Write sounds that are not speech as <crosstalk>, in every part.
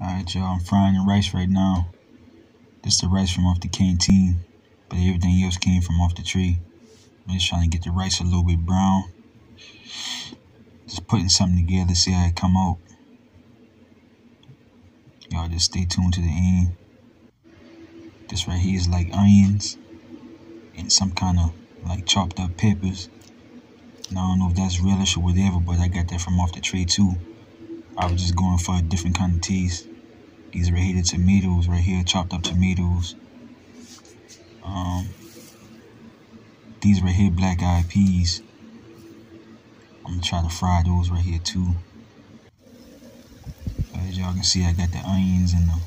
Alright, y'all, I'm frying the rice right now. This is the rice from off the canteen, but everything else came from off the tree. I'm just trying to get the rice a little bit brown. Just putting something together, see how it come out. Y'all just stay tuned to the end. This right here is like onions and some kind of like chopped up peppers. And I don't know if that's relish or whatever, but I got that from off the tree too. I was just going for a different kind of taste. These right here, the tomatoes right here, chopped up tomatoes. Um, these right here, black eyed peas. I'm gonna try to fry those right here too. As y'all can see, I got the onions and the,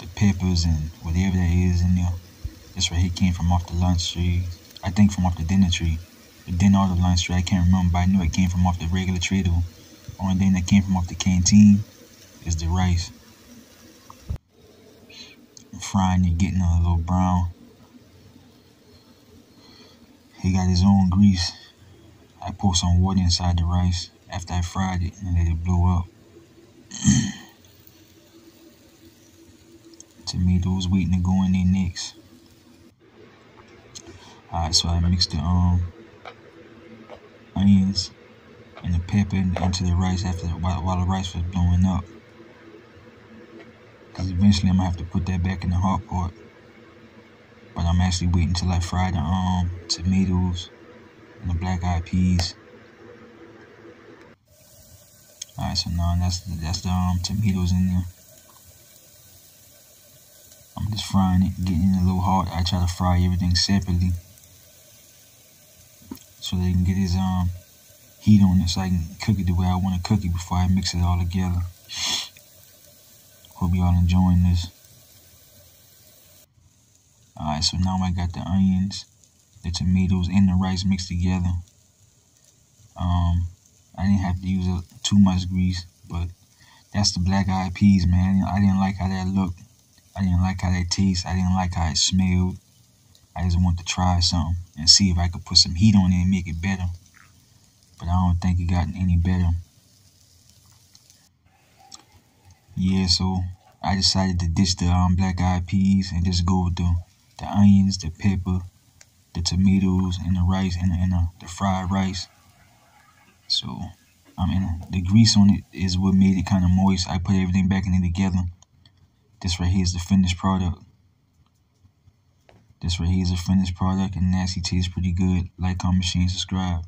the peppers and whatever that is in there. This right here came from off the lunch tree. I think from off the dinner tree. The dinner or the lunch tree, I can't remember, but I knew it came from off the regular tree though. Only thing that came from off the canteen is the rice. Frying it, getting a little brown. He got his own grease. I pour some water inside the rice after I fried it and let it blow up. <clears throat> Tomatoes waiting to go in there next. Alright, so I mixed the um onions and the pepper into the rice after while, while the rice was blowing up. Cause eventually I'm gonna have to put that back in the hot pot. But I'm actually waiting until I fry the um tomatoes and the black eyed peas. Alright, so now that's that's the um tomatoes in there. I'm just frying it, getting it a little hot. I try to fry everything separately. So they can get his um heat on it so I can cook it the way I want to cook it before I mix it all together. Hope y'all enjoying this. Alright, so now I got the onions, the tomatoes, and the rice mixed together. Um, I didn't have to use a, too much grease, but that's the black eyed peas, man. I didn't, I didn't like how that looked. I didn't like how that tastes. I didn't like how it smelled. I just wanted to try something and see if I could put some heat on it and make it better but I don't think it got any better. Yeah, so I decided to ditch the um, black eyed peas and just go with the, the onions, the pepper, the tomatoes, and the rice, and, and the, the fried rice. So, I mean, the grease on it is what made it kind of moist. I put everything back in it together. This right here is the finished product. This right here is a finished product and nasty tastes pretty good. Like, comment, share, and subscribe.